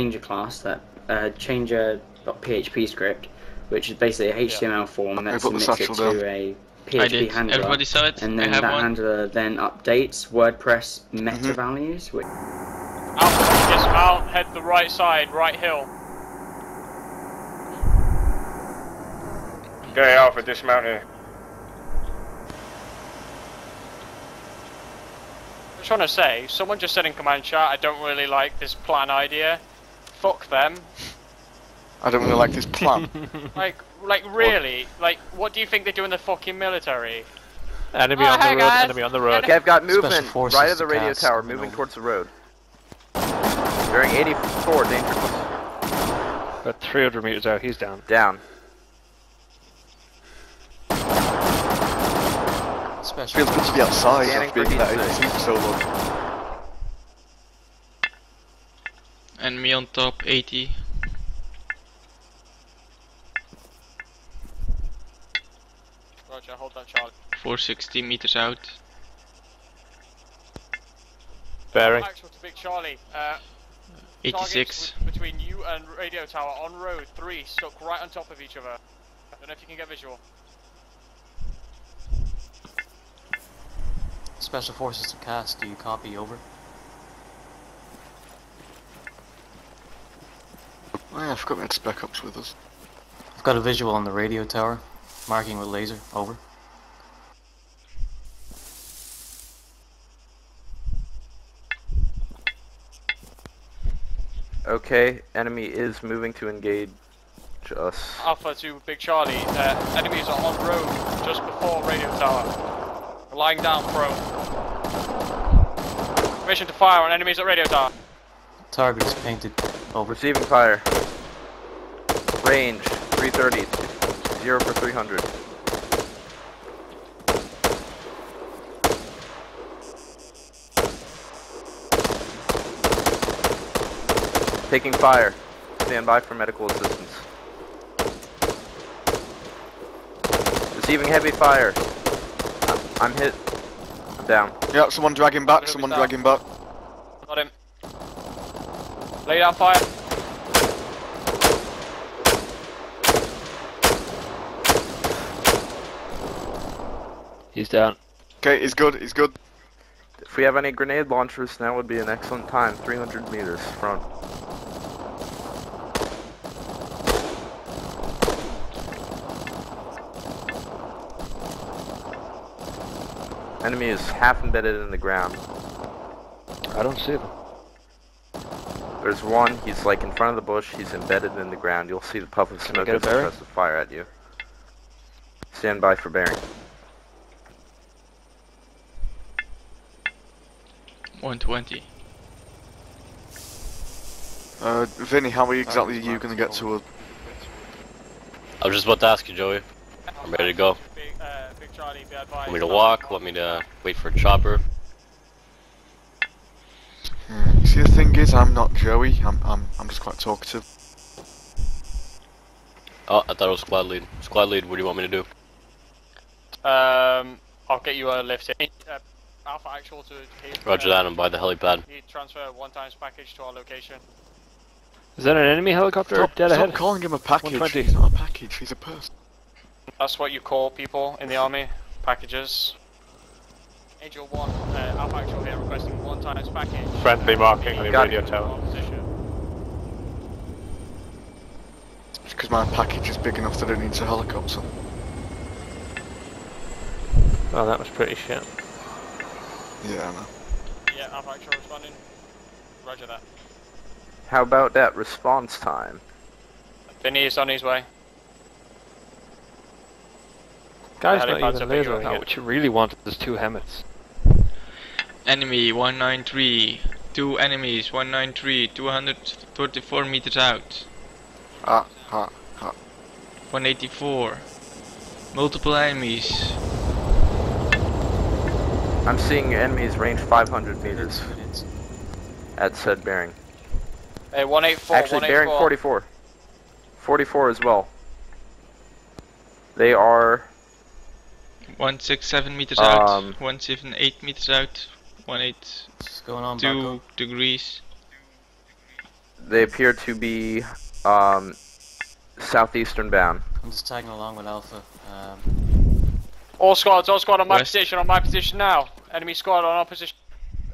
changer class, that uh, changer.php script, which is basically a HTML form that put submits it satchel to down. a I PHP handler. Everybody saw it? And then that one. handler then updates WordPress meta Mhm. values, which Out, dismount, head the right side, right hill. Okay, Alpha, dismount here. I'm just trying to say, someone just said in command chat, I don't really like this plan idea. Fuck them. I don't really like this plan. Like, like really? Like, what do you think they do in the fucking military? Enemy Oh, on the road, guys. enemy on the road. Okay, I've got movement right of the radio cast tower, moving over. towards the road. Bearing 84, dangerous. About 300 meters out, he's down. Down. Special. Feels good to be outside Scanning after being for that for so long. Enemy on top, 80. Roger, hold that Charlie. 460 meters out. Bearing. Actual to Big Charlie. Uh, 86. between you and radio tower on road three, stuck right on top of each other. I don't know if you can get visual. Special forces to cast. Do you copy over? Oh yeah, I forgot we had spec ops with us. I've got a visual on the radio tower, marking with laser. Over. Okay, enemy is moving to engage us. Alpha to Big Charlie. Uh, enemies are on road just before radio tower. Lying down prone. Mission to fire on enemies at radio tower. Target is painted. Over. Receiving fire. Range 330. 0 for 300. Taking fire. Stand by for medical assistance. Receiving heavy fire. I'm, I'm hit. I'm down. Yeah, someone dragging back, someone that. dragging back. Got him. Lay down fire. He's down. Okay, he's good, he's good. If we have any grenade launchers, now would be an excellent time. 300 meters front. Enemy is half embedded in the ground. I don't see them. There's one, he's like in front of the bush, he's embedded in the ground. You'll see the puff of Can I smoke a as he bearing? tries to fire at you. Stand by for bearing. 120. Uh, Vinny, how are you exactly are you going to get to us? I was just about to ask you, Joey. I'm ready to go. Big, uh, Big Charlie. Want me to walk? Want me to wait for a chopper? Yeah, see, the thing is, I'm not Joey. I'm, I'm, I'm just quite talkative. Oh, I thought it was squad lead. Squad lead, what do you want me to do? Um, I'll get you a lift in. Uh, Alpha Actual to Kate. Roger that, I'm by the helipad. Need transfer one times package to our location. Is that an enemy helicopter Stop, dead stop ahead? calling him a package. 120. He's not a package, he's a person. That's what you call people in the army. Packages. Angel 1, uh, Alpha Actual here requesting one times package. Friendly marking on the Got radio it. tower. It's because my package is big enough that it needs a helicopter. Oh, that was pretty shit. Yeah, I know. Yeah, Alpha Actual responding. Roger that. How about that response time? Vinny is on his way. Guy's The not even are bigger lasering now. out. What you really wanted is two HEMTTs. Enemy 193. Two enemies 193. 234 meters out. Ah, ah, ah. 184. Multiple enemies. I'm seeing enemies range 500 meters at said bearing. Hey, 184, Actually, bearing 184. 44. 44 as well. They are 167 meters Um, out. 178 meters out. 182 What's going on, Bucko? degrees. They appear to be um, southeastern bound. I'm just tagging along with Alpha. Um, All squads, all squad on my West. position, on my position now. Enemy squad on our position.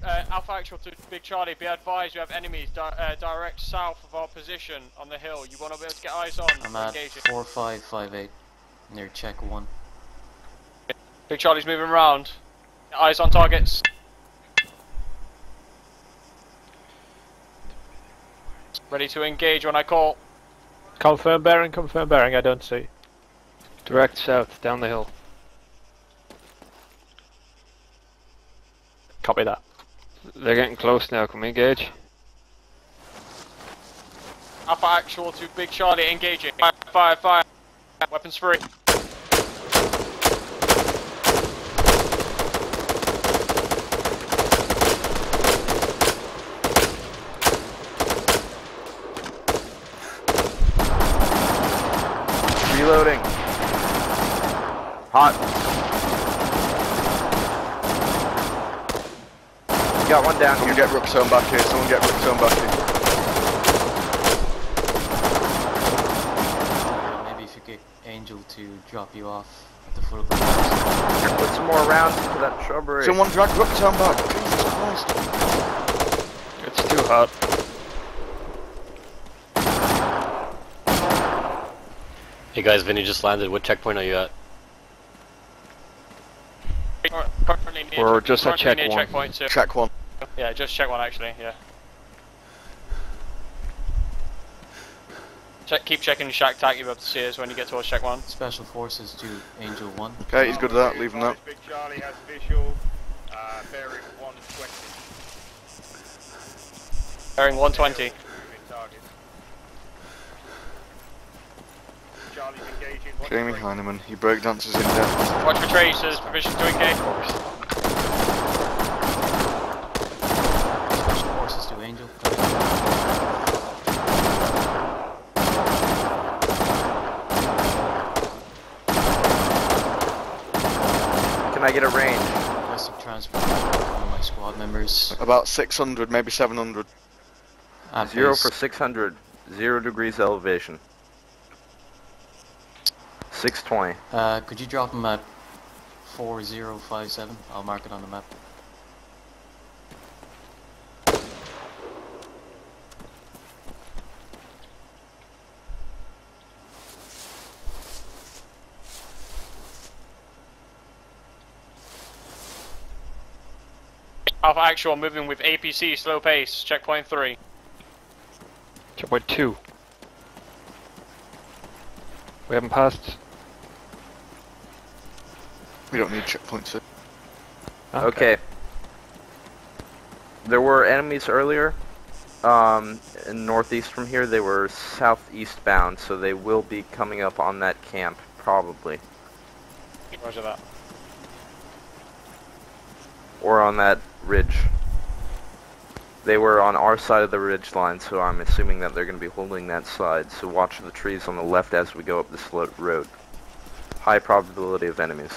Uh, Alpha Actual to Big Charlie, be advised you have enemies di- uh, direct south of our position on the hill. You want to be able to get eyes on. I'm at engaging. 4558 near check 1. Big Charlie's moving around. Eyes on targets. Ready to engage when I call. Confirm bearing, confirm bearing, I don't see. Direct south, down the hill. Copy that. They're getting close now, can we engage? Alpha Actual to Big Charlie engaging. Fire, fire, fire. Weapons free. Reloading. Hot. Got one down Someone here. get Rookstone back here. Someone get Rookstone back here. Maybe if you get Angel to drop you off at the foot of the stairs. Put some more rounds into that shrubbery. Someone drag Rookstone back. Jesus Christ. It's too hot. Hey guys, Vinny just landed. What checkpoint are you at? Currently We're just at check one. checkpoint two. Check one. Yeah, just check one actually. Yeah. Check, keep checking ShackTac. You'll be able to see us when you get towards check one. Special Forces to Angel 1. Okay, he's good at that. Leave him that. Big Charlie has visual, uh, bearing 120. Bearing 120. Moving target. Engaging. Jamie the Heineman. He breakdances in death. Watch for tracers. Permission to engage. Special Forces to Angel. Can get a range? Requesting transport one of my squad members. About 600, maybe 700. At Zero base. for 600. Zero degrees elevation. 620. Uh, could you drop him at 4057? I'll mark it on the map. Alpha Actual moving with APC slow pace. Checkpoint three. Checkpoint 2. We haven't passed. We don't need checkpoint two. Okay. There were enemies earlier. Um, in northeast from here, they were southeast bound, so they will be coming up on that camp, probably. Roger that. Or on that ridge. They were on our side of the ridge line, so I'm assuming that they're going to be holding that side, so watch the trees on the left as we go up this lo- road. High probability of enemies.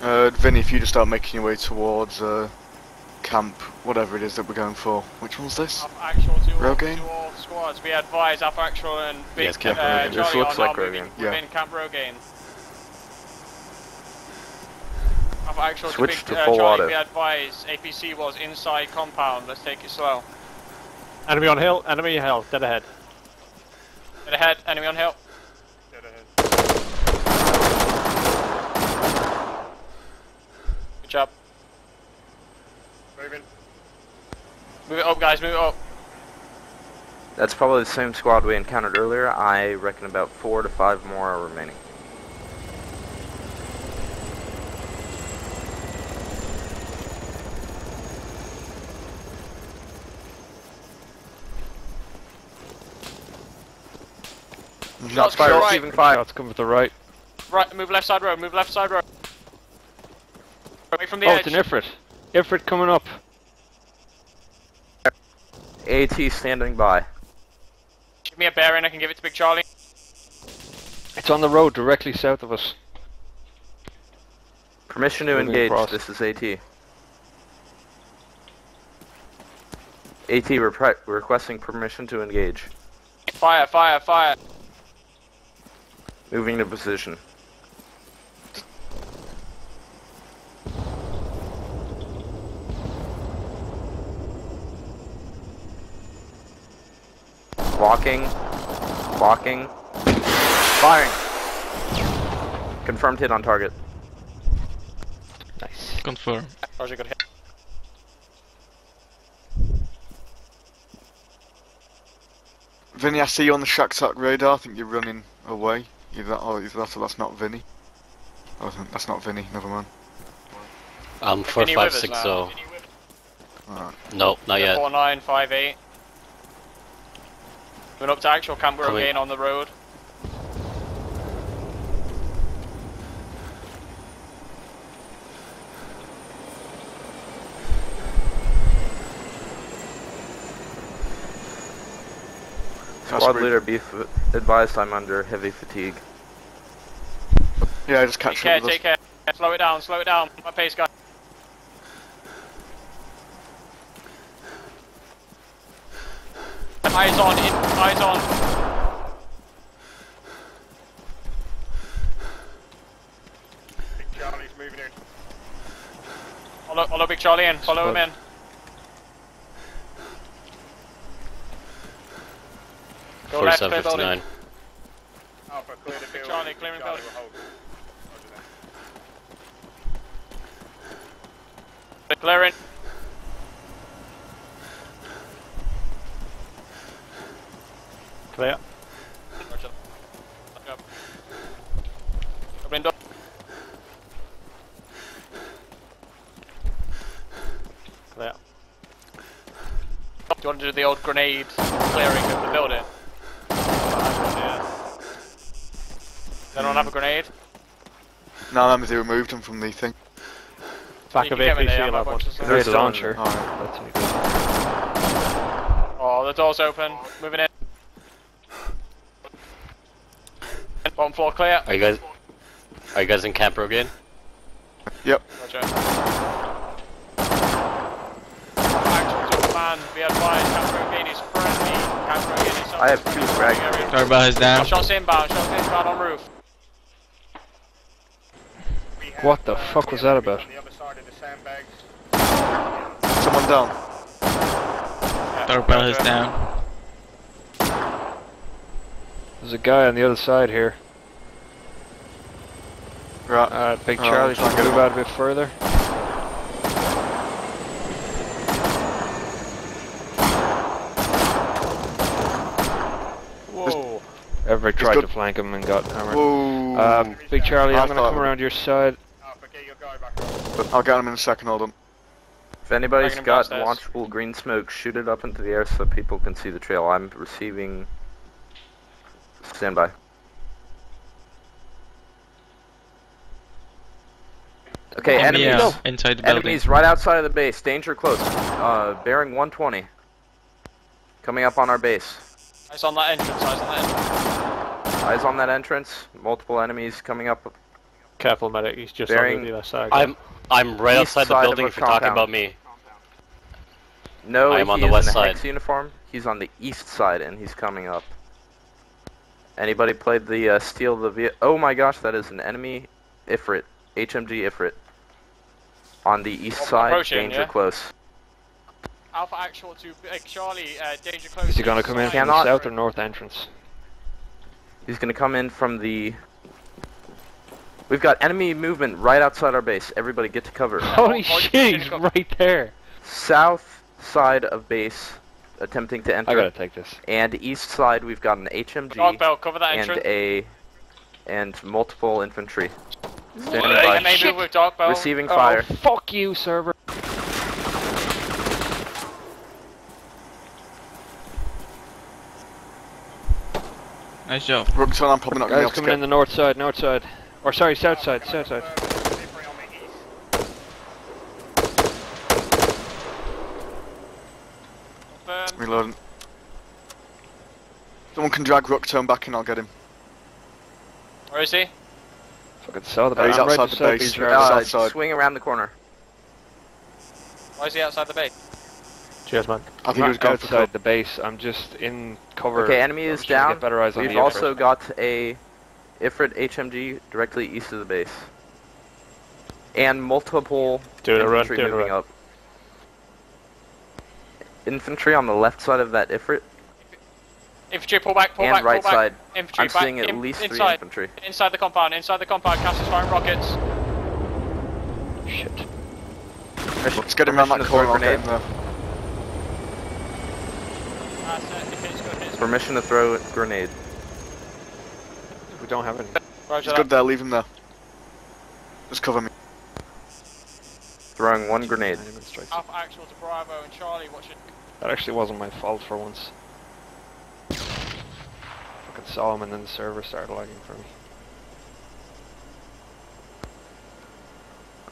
Uh, Vinny, if you just start making your way towards uh, camp, whatever it is that we're going for. Which one's this? Alpha Actual to Rogain? to all squads. Be advised, Alpha Actual and Big Yes, Camp uh, Rogain. Charlie This looks like now moving Rogain. Yeah. within Camp Rogain. Alpha Actual Switch to to Big uh, full Charlie, auto. be advised, APC was inside compound. Let's take it slow. Enemy on hill, enemy on hill, dead ahead. Get ahead, enemy on hill. dead ahead. Good job. Moving. Move it up, guys. Move it up. That's probably the same squad we encountered earlier. I reckon about four to five more are remaining. Not Shots Fire, to right. receiving fire. Shots coming to the right. Right, move left side road. Move left side road. Away from the Oh, edge. it's an Ifrit. Ifrit coming up. AT standing by. Give me a bearing, I can give it to Big Charlie. It's on the road directly south of us. Permission to Moving engage. across. This is AT. AT repre- requesting permission to engage. Fire, fire, fire. Moving to position. Walking. Walking. Firing. Confirmed hit on target. Nice. Confirm. Roger, good hit. Vinny, I see you on the ShackTac radar. I think you're running away. Either that oh, or either that or that's not Vinny. Oh, that's not Vinny. Never mind. I'm Can you oh. with us 456, now? so. Alright. Nope, not yet. 4958. Going up to actual camp, we're Coming. again on the road. That's Squad rude. leader, be f- advised I'm under heavy fatigue. Yeah, I just catch Take care, up with us. take care. Slow it down, slow it down. My pace, guy. Eyes on, in, eyes on. Big Charlie's moving in. Follow, follow Big Charlie in, follow him in. Go left, clear building. 4759. Alpha, clear the building. Charlie, clearing Charlie building. will hold. Roger that. Clearing. Clear. Roger. Yep. Opening door. Clear. Do you want to do the old grenade clearing of the building? Does Anyone have a grenade? No, that means they removed him from the thing. Back You of can get me APC, there, you'll have one. boxes are- Grenade They're still in launcher. there. That's any good. Oh, the door's open. Moving in. Bottom floor clear. Are you guys. Are you guys in Camp again? Yep. Roger. Actual to command, be advised, Camp Rogain is friendly. Camp Rogain is I have two frag area. Tarba is down. Shots inbound, shots inbound on roof. What the uh, fuck was that enemies about? On the other side of the sandbags. Someone down. Yeah, Tarba is down. There's a guy on the other side here. Right. Uh, Big Oh, Charlie, try and can get move out a bit further. Whoa. Everett tried to flank him and got hammered. Whoa. Um, Big Charlie, I I'm gonna come around your side. Alpha, get your guy back on. I'll get him in a second. Hold on. If anybody's got downstairs. launchable green smoke, shoot it up into the air so people can see the trail. I'm receiving. Stand by. Okay, Enemy, enemies. uh, inside the building. Enemies right outside of the base. Danger close. Uh, bearing 120. Coming up on our base. Eyes on that entrance, eyes on that entrance. Eyes on that entrance. Multiple enemies coming up. Careful, medic. He's just Bearing- on the other side. I'm. I'm right East outside the building if you're talking about me. No, I am on the west in a side. Hex uniform. He's on the east side and he's coming up. Anybody played the uh, steal the ve- Oh my gosh, that is an enemy Ifrit, HMG Ifrit. On the east Oh, side, danger yeah? close. Alpha actual to Big Charlie, uh, danger close. Is he gonna come in from the south or north entrance? He's gonna come in from the. We've got enemy movement right outside our base. Everybody get to cover. Holy oh, shit, he's right there. South side of base, attempting to enter. I gotta take this. And east side, we've got an HMG. Dog belt, cover that and entrance. a and multiple infantry. Standing I by. move with dog belt. Receiving Oh, fire. fuck you, server. Nice job. Brooks, I'm probably not going to be Guys able to coming in the north side, north side. Or sorry, south side, south side. Delivery on the east. Confirmed. Reloading. Someone can drag Rook turn back and I'll get him. Where is he? Fucking saw the Uh, he's I'm right outside the beside base. these Yeah, yards. Uh, swing around the corner. Why is he outside the base? Cheers, man. I I'm think he was not going outside the base. I'm just in cover. Okay, enemy is just trying to down. Get eyes We've the also Ifrit. got a Ifrit HMG directly east of the base. And multiple Doing a run, infantry doing moving up. Infantry on the left side of that Ifrit Infantry, pull back, pull and back, right pull back. side. Infantry, I'm back, seeing at in- least three inside, infantry. inside the compound, inside the compound. Casters firing rockets. Shit. Let's get him around Permission that to corner. throw I'll get him grenade. there. That's it. It hits. Permission to throw a grenade. We don't have any. Roger He's that. good there. Leave him there. Just cover me. Throwing one grenade. Enemy. Alpha actual to Bravo and Charlie. What should? That actually wasn't my fault for once. Fucking saw him and then the server started lagging for me.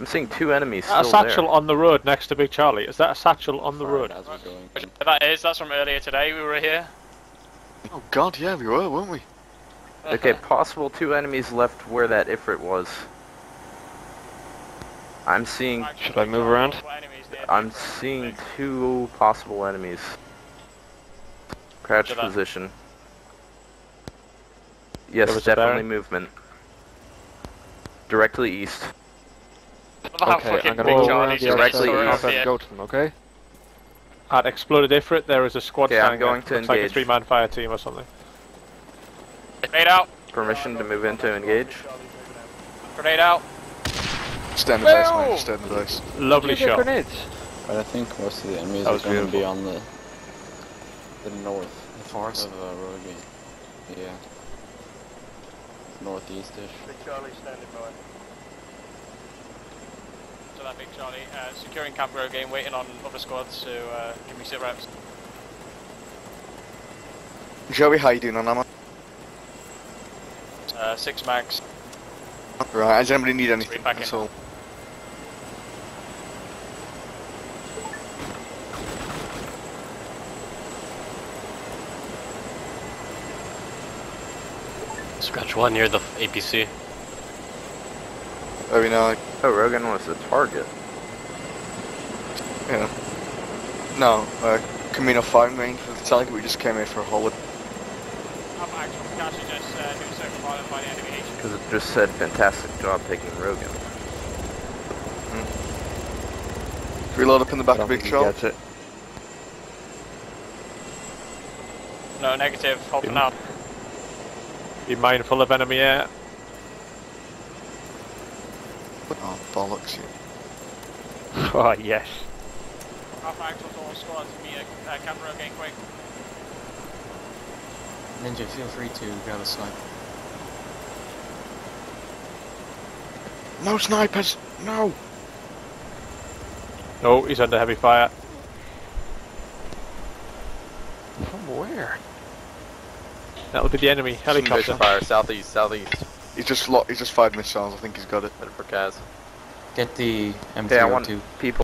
I'm seeing two enemies A satchel there. on the road next to Big Charlie. Is that a satchel on the road? As we're going. Roger That is. That's from earlier today. We were here. Oh God, yeah, we were, weren't we? Okay, possible two enemies left where that Ifrit was. I'm seeing Should I move around? multiple enemies near the I'm seeing two possible enemies. Crouch position. Yes, Give us a definitely movement. Directly east. Love okay, fucking I'm gonna Big go Charlie's around the just directly outside story and off and go to them, okay? At Exploded Ifrit, there is a squad Okay, I'm there. going to Looks like a three-man fire team or something. Grenade out. Permission to move in to engage. Grenade out. Stay in the base, mate. Stay in the base. Lovely Did shot. grenades? But I think most of the enemies are going to be on the the north The forest. of uh, Rogan. Yeah. Northeast-ish. To that Big Charlie. Uh, securing Camp Rogain, waiting on other squads to uh, give me sit reps. Joey, how you doing on ammo? Uh, six max. Right, does anybody need anything? back in. That's all. Scratch one near the APC. Very nice. Oh, Rogan was the target. Yeah. No, uh, Kamino firing range for the target. We just came in for a holiday. Alpha actual to just uh, doing so violent by the enemy agent. Because it just said fantastic job taking Rogan. Reload up in the back of Big think he Charlie. gets it. No, negative. Hold for Mm. Be mindful of enemy air. Oh, bollocks. you. Oh, yes. Alpha actual to all squads. Meet a uh, Camp Rogain quick. Ninja, feel free to grab a sniper. No snipers! No! No, he's under heavy fire. From where? That'll be the enemy helicopter. fire southeast, southeast. He's just lo- he's just fired missiles. I think he's got it. Headed for Kaz. Get the Okay, I want M302. people